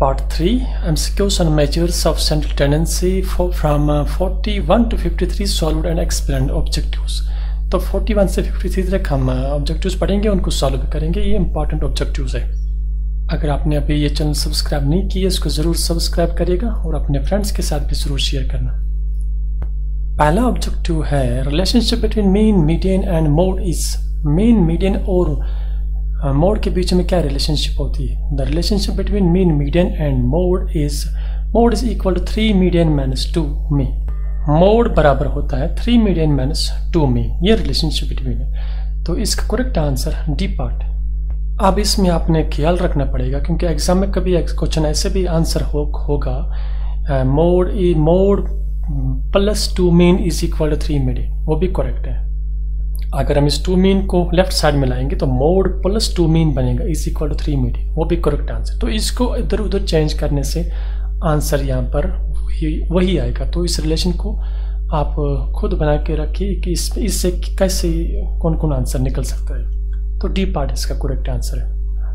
Part 3 MCQs on measures of central tendency for, from uh, 41 to 53 solved and explained objectives. तो 41 से 53 तक हम objectives पढ़ेंगे उनको सॉल्व करेंगे ये इंपॉर्टेंट ऑब्जेक्टिव्स है। अगर आपने अभी ये चैनल सब्सक्राइब नहीं किया इसको ज़रूर सब्सक्राइब करिएगा और अपने फ्रेंड्स के साथ भी ज़रूर शेयर करना। पहला ऑब्जेक्टिव है relationship between mean median and mode is mean median और मोड के बीच में क्या रिलेशनशिप होती है? The relationship between mean median and mode is mode is equal to three median minus two mean. Mode बराबर होता है three median minus two mean. ये रिलेशनशिप बिटवीन है। तो इसका करेक्ट आंसर डी पार्ट अब इसमें आपने ख्याल रखना पड़ेगा क्योंकि एग्ज़ाम में कभी क्वेश्चन ऐसे भी आंसर हो, होगा mode mode plus two mean is equal to three median वो भी करेक्ट है। अगर हम इस टू मीन को लेफ़्ट साइड में लाएँगे तो मोड प्लस टू मीन बनेगा is equal to three mean वो भी करेक्ट आंसर तो इसको इधर उधर चेंज करने से आंसर यहाँ पर वही आएगा. तो इस रिलेशन को आप खुद बना के रखिए कि इस, इससे कैसे कौन कौन आंसर निकल सकता है. तो डी पार्ट इसका करेक्ट आंसर है.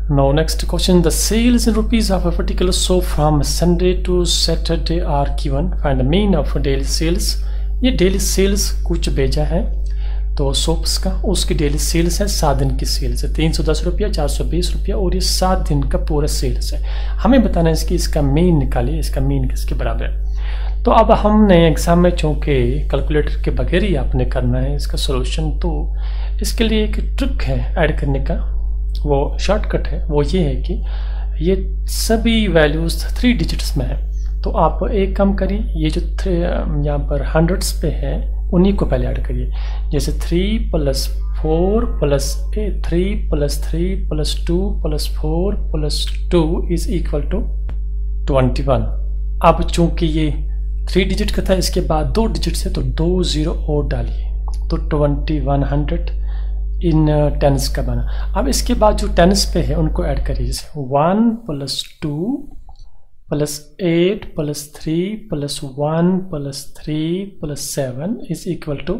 Now next question. The sales in rupees of a particular soap from Sunday to Saturday are given. Find the mean of daily sales ये डेली सेल्स कुछ भेजा है. तो सोप्स का उसकी डेली सेल्स है, सात दिन की सेल्स है। तीन सौ दस रुपया, चार सौ बीस रुपया और ये सात दिन का पूरा सेल्स है। हमें बताना है इसकी, इसका मीन निकालिए, इसका मीन किसके बराबर है। तो अब हमने एग्ज़ाम में चूँकि कैलकुलेटर के बगैर ही आपने करना है, इसका सोल्यूशन तो इसके लिए एक ट्रिक है ऐड करने का। वो शॉर्टकट है, वो ये है कि ये सभी वैल्यूज़ थ्री डिजिट्स में है। तो आप एक काम करिए, ये जो थ्री यहाँ पर हंड्रेड्स पे है उन्हीं को पहले ऐड करिए। जैसे three plus four plus a three plus three plus two plus four plus two is equal to twenty one अब चूँकि ये थ्री डिजिट का था, इसके बाद दो डिजिट से तो दो ज़ीरो और डालिए। तो twenty one hundred in tens का बना। अब इसके बाद जो टेंस पे है, उनको ऐड करिए। जैसे one plus two plus eight plus three plus one plus three plus seven is equal to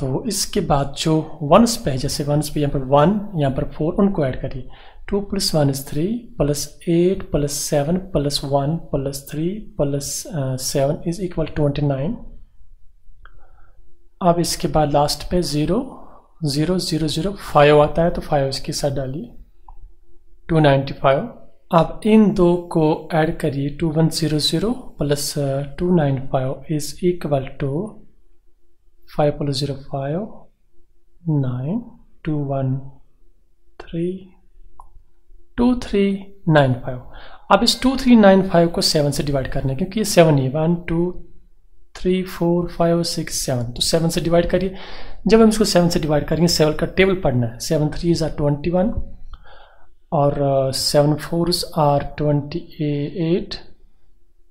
तो इसके बाद जो वंस पे है, जैसे वंस पे यहाँ पर वन यहाँ पर फोर उनको ऐड करिए। Two plus one is three plus eight plus seven plus one plus three plus seven is equal twenty nine अब इसके बाद लास्ट पे zero zero zero zero five आता है तो फाइव इसके साथ डालिए। टू नाइन्टी फाइव अब इन दो को ऐड करिए two one zero zero plus two nine five is equal to five plus zero five nine two one three two three nine five अब इस टू थ्री नाइन फाइव को seven से divide करना है क्योंकि ये सेवन ही one two three four five six seven तो seven से डिवाइड करिए। जब हम इसको सेवन से डिवाइड करेंगे सेवन का टेबल पढ़ना है। Seven three is are twenty one और seven fours are twenty eight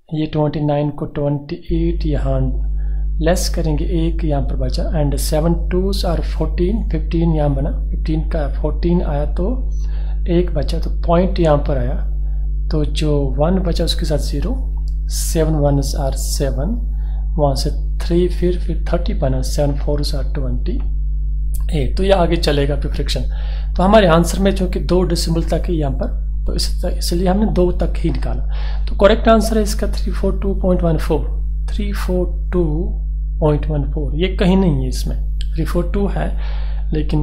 ये ट्वेंटी नाइन को ट्वेंटी एट यहाँ लेस करेंगे एक, यहाँ पर बचा। And seven twos are fourteen fifteen यहाँ बना। फिफ्टीन का फोर्टीन आया तो एक बचा तो पॉइंट यहाँ पर आया। तो जो वन बचा उसके साथ zero seven one are seven वहाँ से थ्री फिर फिर थर्टी बना। Seven four are twenty eight तो ये आगे चलेगा फिर फ्रिक्शन तो हमारे आंसर में जो कि दो डिसिबल तक है यहाँ पर तो इस, इसलिए हमने दो तक ही निकाला। तो करेक्ट आंसर है इसका three four two point one four three four two point one four ये कहीं नहीं है इसमें। थ्री फोर टू है, लेकिन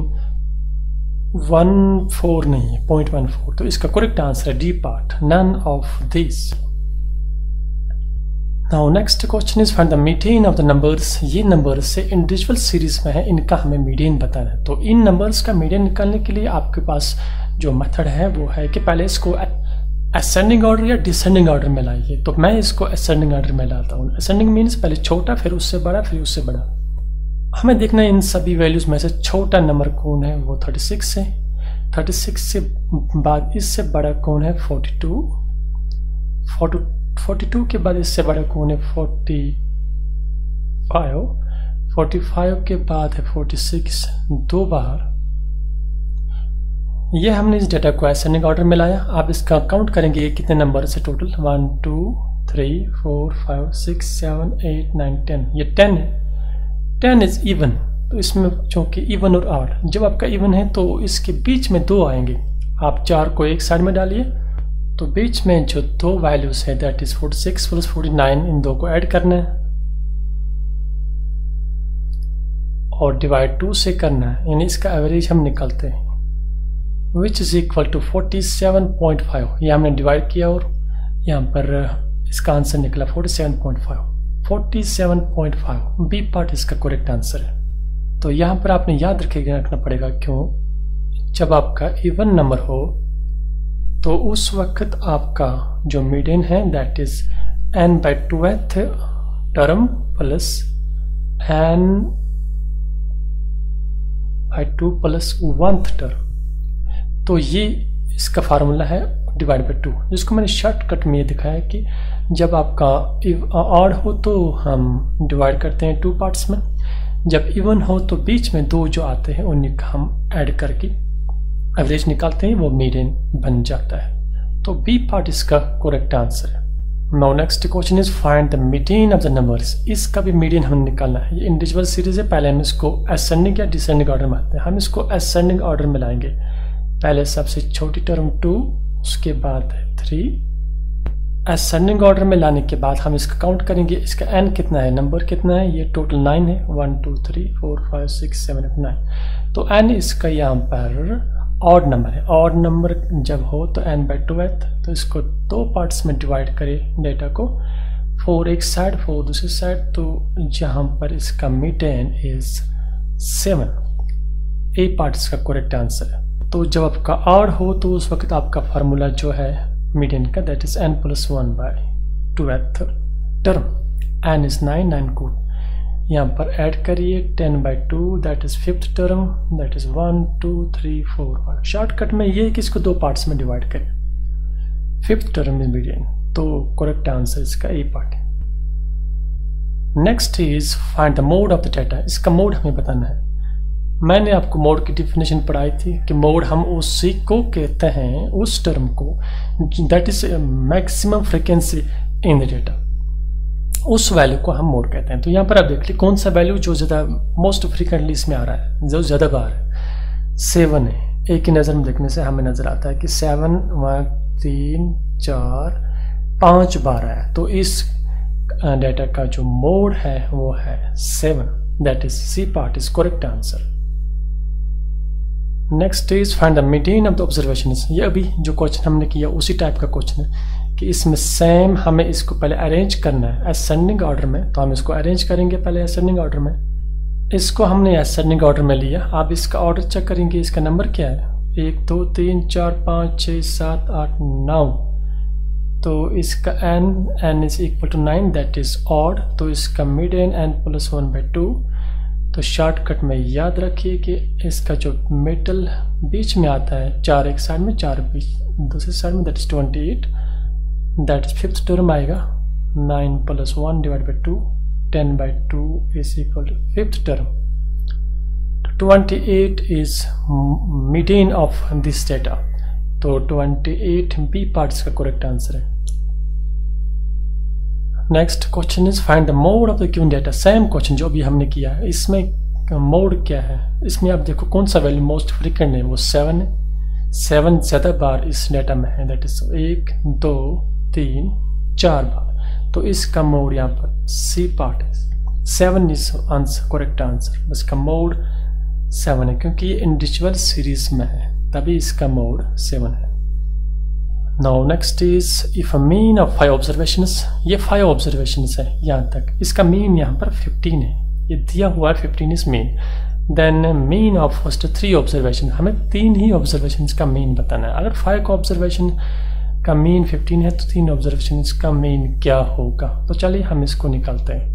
वन फोर नहीं है पॉइंट वन फोर तो इसका करेक्ट आंसर है D part none of this now next question is find the median of the numbers ये नंबर्स से इंडिविजुअल सीरीज़ में है, इनका हमें मीडियन बताना है। तो इन नंबर्स का मीडियन निकालने के लिए आपके पास जो मेथड है, वो है कि पहले इसको असेंडिंग ऑर्डर या डिसेंडिंग ऑर्डर में लाइए। तो मैं इसको असेंडिंग ऑर्डर में लाता हूँ। असेंडिंग मीन्स पहले छोटा, फिर उससे बड़ा, फिर उससे बड़ा। हमें देखना है इन सभी वैल्यूज़ में से छोटा नंबर कौन है, वो थर्टी सिक्स है। थर्टी सिक्स से बाद इससे बड़ा कौन है फोर्टी टू फोर्टी टू के बाद इससे बड़ा कौन है? फोर्टी फाइव फोर्टी फाइव के बाद है फोर्टी सिक्स दो बार। ये हमने इस डेटा को एसेंडिंग ऑर्डर में लाया आप इसका काउंट करेंगे, ये कितने नंबर से total one two three four five six seven eight nine ten ये टेन है। टेन इज़ इवन तो इसमें चूँकि इवन और आठ जब आपका इवन है तो इसके बीच में दो आएँगे। आप चार को एक साइड में डालिए। तो बीच में जो दो वैल्यूज़ है दैट इज़ 46 प्लस 49 इन दो को ऐड करना है। और डिवाइड टू से करना है। यानी इसका एवरेज हम निकालते हैं। विच इज़ इक्वल टू 47.5 ये हमने डिवाइड किया और यहाँ पर इसका आंसर निकला 47.5 47.5 बी पार्ट इसका करेक्ट आंसर है। तो यहाँ पर आपने याद रखेगा रखना पड़ेगा, क्यों? जब आपका इवन नंबर हो तो उस वक्त आपका जो मीडियन है that is N by twelfth term plus N by two plus oneth term तो ये इसका फार्मूला है डिवाइड बाई टू जिसको मैंने शॉर्टकट में ये दिखाया कि जब आपका ऑड हो तो हम डिवाइड करते हैं टू पार्ट्स में। जब इवन हो तो बीच में दो जो आते हैं, उन्हीं हम ऐड करके एवरेज निकालते हैं, वो मीडियन बन जाता है। तो बी पार्ट इसका करेक्ट आंसर है। Now next question is find the median of the numbers इसका भी मीडियन हमें निकालना है। ये इंडिविजुअल सीरीज़ है, पहले हम इसको असेंडिंग या डिसेंडिंग ऑर्डर में आते हैं। हम इसको असेंडिंग ऑर्डर में लाएँगे। पहले सबसे छोटी टर्म टू उसके बाद थ्री असेंडिंग ऑर्डर में लाने के बाद हम इसका काउंट करेंगे। इसका एन कितना है? नंबर कितना है? ये टोटल नाइन है। One two three four five six seven eight nine तो एन इसका यहाँ पर ऑड नंबर है। ऑड नंबर जब हो तो एन बाई ट्वेल्थ तो इसको दो पार्ट्स में डिवाइड करें डेटा को। फोर एक साइड फोर दूसरी साइड तो जहाँ पर इसका mid N is seven A part इसका करेक्ट आंसर है। तो जब आपका ऑड हो तो उस वक्त आपका फार्मूला जो है मीडियन का that is N plus one by twelfth term N is nine nine को यहाँ पर ऐड करिए ten by two that is fifth term that is one two three four shortcut में ये कि इसको दो पार्ट्स में डिवाइड करें। फिफ्थ टर्म इज़ मीडियन तो करेक्ट आंसर इसका ए पार्ट है। Next is find the mode of the data इसका मोड हमें बताना है। मैंने आपको मोड की डिफिनेशन पढ़ाई थी कि मोड हम उसी को कहते हैं, उस टर्म को that is maximum frequency in the data उस वैल्यू को हम मोड कहते हैं। तो यहाँ पर आप देख लीजिए, कौन सा वैल्यू जो ज़्यादा मोस्ट फ्रिक्वेंटली इसमें आ रहा है? जो ज़्यादा बार है। सेवन है। एक ही नज़र में देखने से हमें नज़र आता है कि सेवन वन तीन, चार, पाँच बार है तो इस डेटा का जो मोड है, वो है seven that is C part is correct answer next is find the median of the observation ये अभी जो क्वेश्चन हमने किया, उसी टाइप का क्वेश्चन है। कि इसमें सेम हमें इसको पहले अरेंज करना है। असेंडिंग ऑर्डर में तो हम इसको अरेंज करेंगे पहले असेंडिंग ऑर्डर में। इसको हमने असेंडिंग ऑर्डर में लिया। आप इसका ऑर्डर चेक करेंगे, इसका नंबर क्या है? एक, दो, तीन, चार, पाँच छः सात, आठ, नौ। तो इसका N N is equal to nine that is odd तो इसका mid N N plus one by two तो शॉर्टकट में याद रखिए कि इसका जो मिडल बीच में आता है, चार एक साइड में, चार बीच, दूसरी साइड में that is twenty eight that is fifth term आएगा। Nine plus one divide by two ten by two is equal to fifth term twenty eight is median of this data तो twenty eight B parts का correct answer है। Next question is find the mode of the given data same question जो अभी हमने किया है। इसमें mode क्या है? इसमें आप देखो कौन सा वैल्यू मोस्ट फ्रिक्वेंट है? वो सेवन है सेवन ज़्यादा बार इस डेटा में है। दैट इज़ एक, दो तीन, चार बार। तो इसका मोड यहाँ पर सी पार्ट है seven is answer correct answer इसका मोड सेवन है, क्योंकि ये इंडिविजुअल सीरीज़ में है, तभी इसका मोड सेवन है। Now next is if a mean of five observation ये फाइव ऑब्जर्वेशन है यहाँ तक। इसका मीन यहाँ पर फिफ्टीन है। ये दिया हुआ है fifteen is mean then mean of first three observation हमें तीन ही ऑब्जर्वेशन का मीन बताना है। अगर फाइव का ऑब्जर्वेशन का मीन 15 है तो तीन ऑब्जर्वेशन का मीन क्या होगा? तो चलिए हम इसको निकालते हैं।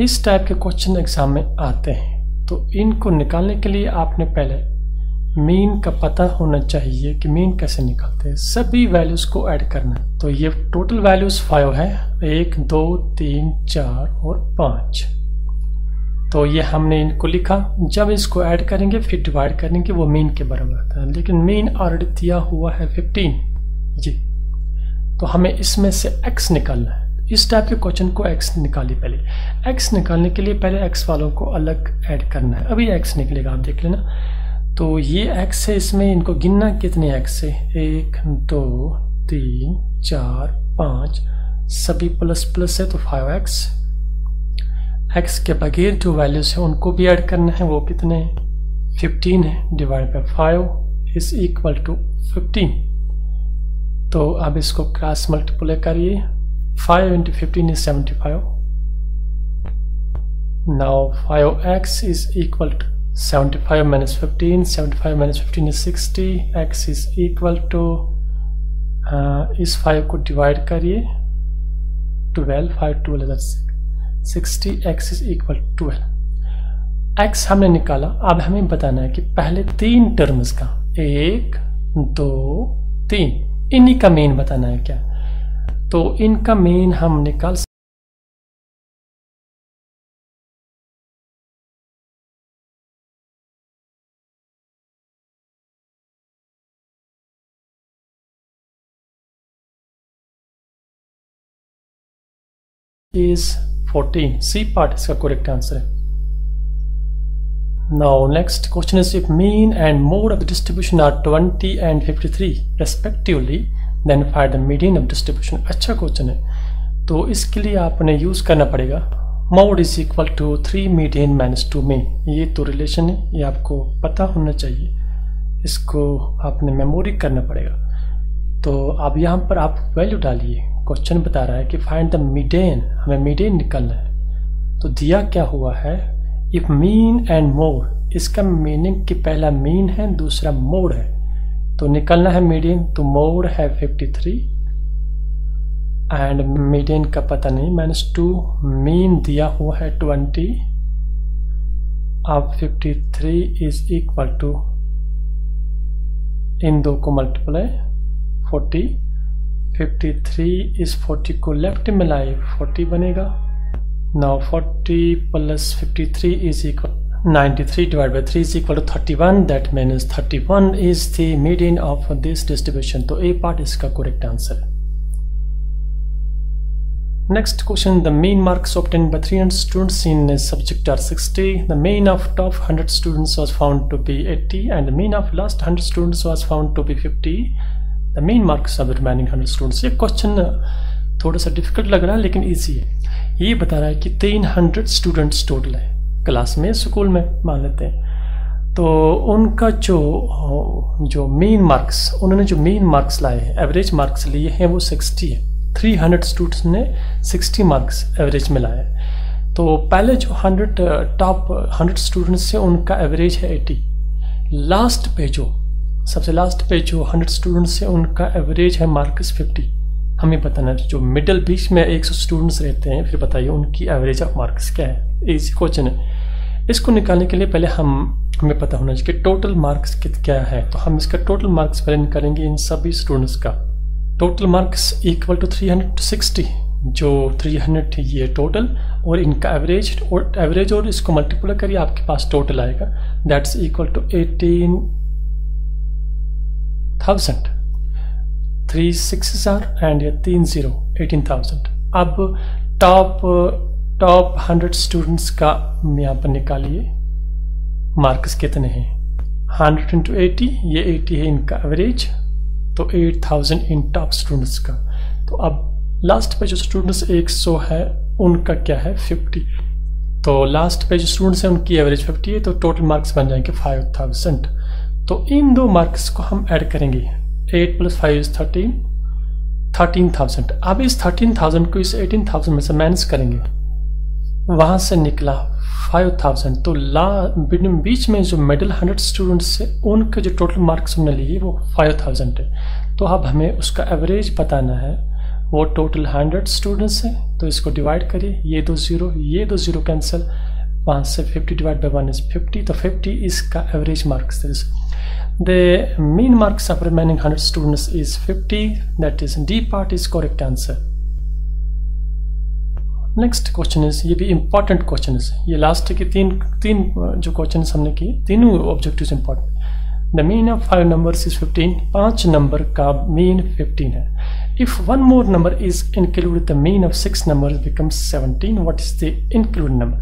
इस टाइप के क्वेश्चन एग्ज़ाम में आते हैं। तो इनको निकालने के लिए आपने पहले मीन का पता होना चाहिए कि मीन कैसे निकालते हैं। सभी वैल्यूज़ को ऐड करना है। तो ये टोटल वैल्यूज़ फाइव है। एक, दो, तीन, चार और पाँच। तो ये हमने इनको लिखा। जब इसको ऐड करेंगे, फिर डिवाइड करेंगे, वो मीन के बराबर आता है। लेकिन मीन ऑलरेडी दिया हुआ है फिफ्टीन जी। तो हमें इसमें से x निकालना है। इस टाइप के क्वेश्चन को x निकालिए पहले। x निकालने के लिए पहले x वालों को अलग ऐड करना है। अभी x निकलेगा, आप देख लेना। तो ये एक्स है, इसमें इनको गिनना कितने एक्स है? एक, दो, तीन, चार, पाँच, सभी प्लस प्लस है तो फाइव एक्स एक्स के बगैर जो वैल्यूज़ है, उनको भी ऐड करना है। वो कितने? फिफ्टीन है divide by five is equal to fifteen तो अब इसको क्रॉस मल्टीप्लाई करिए। Five into fifteen is seventy five now 5x is equal to 75 minus 15 75 minus 15 is 60 x is equal to uh, इस 5 को डिवाइड करिए। 12 5 12 60 x is equal to 12 x हमने निकाला। अब हमें बताना है कि पहले तीन टर्म्स का एक दो तीन। इन्हीं का मेन बताना है क्या? तो इनका मेन हम निकाल इज़ 14 सी पार्ट इसका करेक्ट आंसर है। Now, next question is if mean and mode of the distribution are 20 and 53 respectively, then find the median of distribution. अच्छा क्वेश्चन है। तो इसके लिए आपने यूज़ करना पड़ेगा। Mode is equal to three median minus two mean ये तो रिलेशन है, ये आपको पता होना चाहिए। इसको आपने मेमोरी करना पड़ेगा। तो अब यहाँ पर आप वैल्यू डालिए। क्वेश्चन बता रहा है कि फाइंड द मीडियन हमें मीडियन निकालना है। तो दिया क्या हुआ है? इफ़ मीन एंड मोड इसका मीनिंग कि पहला मीन है, दूसरा मोड है। तो निकलना है मीडियन तो मोड है 53 एंड मीडियन का पता नहीं माइनस टू मीन दिया हुआ है 20 अब 53 इज़ इक्वल टू इन दो को मल्टीप्लाई 40 53 इस 40 को लेफ़्ट में लाए 40 बनेगा। Now 40 plus 53 is equal 93 divided by 3 is equal to 31 that means 31 is the median of this distribution A part is the correct answer next question the mean marks obtained by 300 students in a subject are 60 the mean of top 100 students was found to be 80 and the mean of last 100 students was found to be 50 the mean marks of remaining hundred students ये question थोड़ा सा difficult लग रहा है लेकिन easy है ये बता रहा है कि तीन हंड्रेड स्टूडेंट्स टोटल है क्लास में स्कूल में, मान लेते हैं। तो उनका जो जो मेन मार्क्स उन्होंने जो मेन मार्क्स लाए हैं एवरेज मार्क्स लिए हैं वो सिक्सटी है। थ्री हंड्रेड स्टूडेंट्स ने सिक्सटी मार्क्स एवरेज में लाए तो पहले जो हंड्रेड टॉप हंड्रेड स्टूडेंट्स हैं उनका एवरेज है एटी लास्ट पे जो, सबसे लास्ट पे जो हंड्रेड स्टूडेंट्स हैं उनका एवरेज है मार्क्स फिफ्टी हमें बताना है जो मिडिल बीच में एक सौ स्टूडेंट्स रहते हैं, फिर बताइए उनकी एवरेज ऑफ़ मार्क्स क्या है? इसी क्वेश्चन है। इसको निकालने के लिए पहले हम, हमें पता होना चाहिए कि टोटल मार्क्स क्या है। तो हम इसका टोटल मार्क्स पहले निकालेंगे इन सभी स्टूडेंट्स का। Total marks equal to three hundred sixty जो 300 ये टोटल और इनका एवरेज और एवरेज और इसको मल्टीप्लाई करिए, आपके पास टोटल आएगा। That's equal to 18 thousand three six and ये तीन ज़ीरो एटीन थाउज़ेंड अब टॉप टॉप हंड्रेड स्टूडेंट्स का यहाँ पर निकालिए। मार्क्स कितने हैं? हंड्रेड इंटू एटी ये एटी है इनका एवरेज तो एट थाउज़ेंड इन टॉप स्टूडेंट्स का। तो अब लास्ट पे जो स्टूडेंट्स एक सौ है, उनका क्या है? फिफ्टी तो लास्ट पे जो स्टूडेंट्स हैं, उनकी एवरेज फिफ्टी है तो टोटल मार्क्स बन जाएँगे फाइव थाउज़ेंड तो इन दो मार्क्स को हम ऐड करेंगे। Eight plus five is thirteen thirteen thousand. अब इस थर्टीन थाउज़ेंड को इस एटीन थाउज़ेंड में से माइनस करेंगे। वहाँ से निकला फाइव थाउज़ेंड। तो ला बीच में जो मिडिल हंड्रेड स्टूडेंट्स है उनके जो टोटल मार्क्स हमने लिए, वो फाइव थाउज़ेंड है। तो अब हमें उसका एवरेज बताना है। वो टोटल हंड्रेड स्टूडेंट्स है। तो इसको डिवाइड करिए। ये दो ज़ीरो, ये दो ज़ीरो कैंसिल। वहाँ से fifty divide by one is fifty. तो फिफ्टी इसका average marks The mean marks of remaining 100 students is 50 that is, D part is correct answer. Next question is ये भी इंपॉर्टेंट क्वेश्चन है ये लास्ट के तीन तीन, जो क्वेश्चन हमने किए, तीनों objectives important the mean of five numbers is 15 पाँच नंबर का मीन 15 है. If one more number is include the mean of six number becomes 17 what is the include number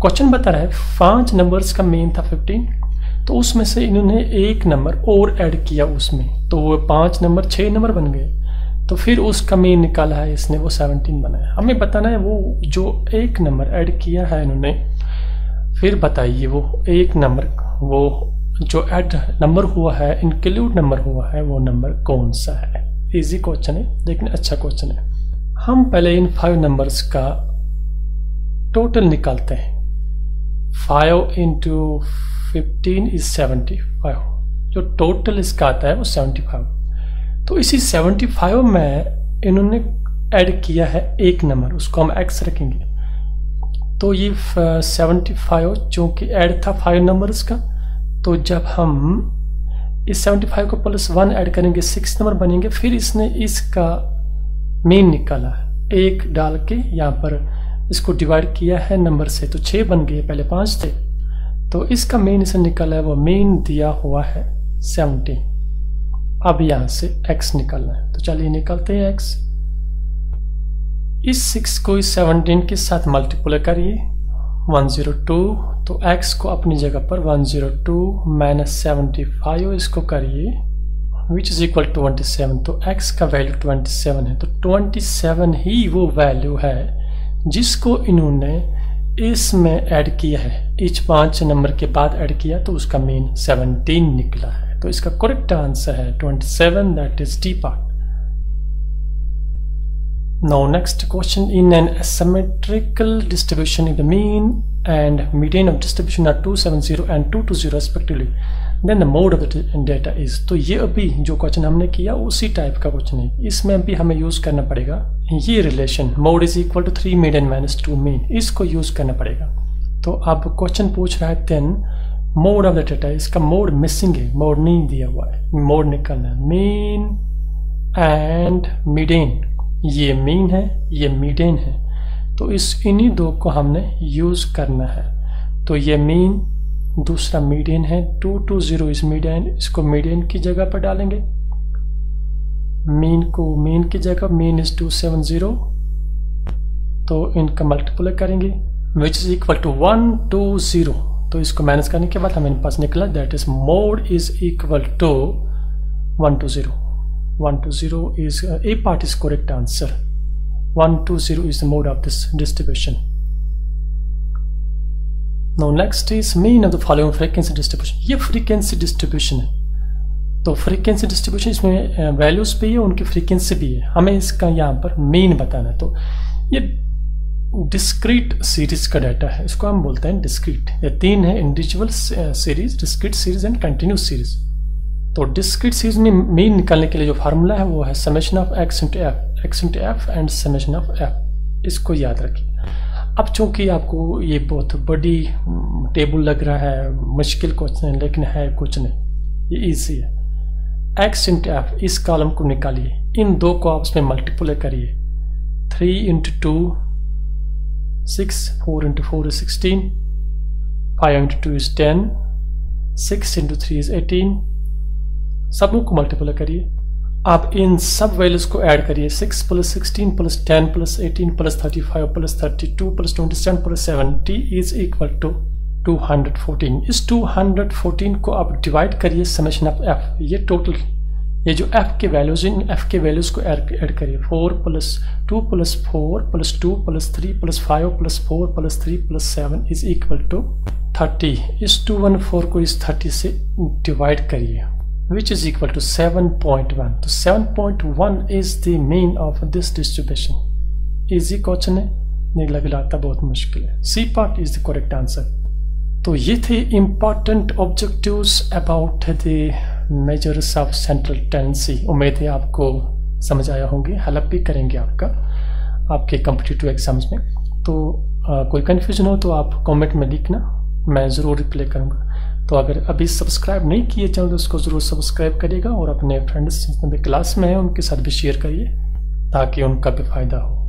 question बता रहा है, पाँच नंबर्स का मीन था 15 तो उसमें से इन्होंने एक नंबर और ऐड किया उसमें। तो वो पाँच नंबर, छह नंबर बन गए। तो फिर उसका मीन निकाला है, इसने वो सेवनटीन बनाया। हमें बताना है वो जो एक नंबर ऐड किया है इन्होंने, फिर बताइए वो एक नंबर, वो जो ऐड नंबर हुआ है इंक्लूड नंबर हुआ है, वो नंबर कौन सा है? इजी क्वेश्चन है, लेकिन अच्छा क्वेश्चन है। हम पहले इन फाइव नंबर्स का टोटल निकालते हैं। Five into fifteen is seventy five जो टोटल इसका आता है वो सेवेंटी फाइव तो इसी सेवेंटी फाइव में इन्होंने ऐड किया है एक नंबर उसको हम एक्स रखेंगे। तो ये सेवेंटी फाइव चूँकि ऐड था फाइव नंबर का तो जब हम इस सेवेंटी फाइव को प्लस वन ऐड करेंगे सिक्स नंबर बनेंगे, फिर इसने इसका मेन निकाला एक डाल के यहाँ पर इसको डिवाइड किया है नंबर से तो छः बन गए, पहले पाँच थे। तो इसका मेन इसे निकाला है, वो मेन दिया हुआ है सेवेंटी अब यहाँ से x निकलना है। तो चलिए निकलते हैं x इस सिक्स को इस सेवनटीन के साथ मल्टीप्लाई करिए। 102 तो x को अपनी जगह पर 102 माइनस सेवेंटी फाइव इसको करिए which is equal to twenty seven तो x का वैल्यू ट्वेंटी सेवन है। तो ट्वेंटी सेवन ही वो वैल्यू है जिसको इन्होंने इसमें ऐड किया है। इच पाँच नंबर के बाद ऐड किया तो उसका मीन सेवनटीन निकला है। तो इसका करेक्ट आंसर है twenty seven that is D part Now, next question. In an asymmetrical distribution in the mean and median of distribution are 270 and 220 respectively, then the mode of the data is. तो ये अभी जो question हमने किया, उसी type का question है। इसमें भी हमें यूज़ करना पड़ेगा। ये relation mode is equal to three median minus two mean इसको यूज़ करना पड़ेगा। तो अब क्वेश्चन पूछ रहा है then mode of the data इसका मोड मिसिंग है मोड नहीं दिया हुआ है मोड निकालना है। मीन एंड मीडियन ये मीन है, ये मीडियन है। तो इस इन्हीं दो को हमने यूज़ करना है। तो ये मीन दूसरा मीडियन है टू टू ज़ीरो इस मीडियन इसको मीडियन की जगह पर डालेंगे। मीन को मीन की जगह mean is two seven zero तो इनका मल्टीप्लाई करेंगे। Which is equal to one two zero तो इसको माइनस करने के बाद हमें पास निकला। That is mode is equal to one two zero one two zero is A part is correct answer one two zero is the mode of this distribution no next is mean of the following frequency distribution ये frequency distribution है। तो frequency distribution इसमें values भी है, उनकी frequency भी है। हमें इसका यहाँ पर मीन बताना है। तो ये डिस्क्रीट सीरीज़ का डाटा है। इसको हम बोलते हैं डिस्क्रीट ये तीन है individual series discrete series and continuous series तो डिस्क्रीट सीरीज़ में मीन निकालने के लिए जो फार्मूला है, वो है summation of X into F X into F and summation of F इसको याद रखिए। अब चूँकि आपको ये बहुत बड़ी टेबल लग रहा है, मुश्किल क्वेश्चन है, लेकिन है कुछ नहीं। ये ईजी है। एक्स इंटू एफ़ इस कॉलम को निकालिए। इन दो को आप में मल्टीप्लाई करिए। Three into two six four into four is sixteen five into two is ten six into three is eighteen सबको मल्टीप्लाई करिए। आप इन सब वैल्यूज़ को ऐड करिए। Six plus sixteen plus ten plus eighteen plus thirty five plus thirty two plus twenty seven plus seventy is equal to 214 इस 214 को आप डिवाइड करिए समेशन ऑफ़ एफ़ ये टोटल ये जो एफ़ के वैल्यूज़ इन एफ़ के वैल्यूज़ को ऐड करिए। Four plus two plus four plus two plus three plus five plus four plus three plus seven is equal to thirty इस टू वन फोर को इस थर्टी से डिवाइड करिए which is equal to seven point one तो seven point one is the mean of this distribution easy question है, नहीं लग रहा था बहुत मुश्किल है। C part is the correct answer तो ये थे important objectives about the measures of central tendency उम्मीद है आपको समझ आया होंगे हेल्प भी करेंगे आपका आपके कम्पिटिटिव एग्ज़ाम्स में। तो आ, कोई कन्फ्यूज़न हो तो आप कमेंट में लिखना मैं ज़रूर रिप्लाई करूँगा। तो अगर अभी सब्सक्राइब नहीं किए चैनल तो उसको ज़रूर सब्सक्राइब करिएगा और अपने फ्रेंड्स जितने भी क्लास में हैं उनके साथ भी शेयर करिए ताकि उनका भी फ़ायदा हो।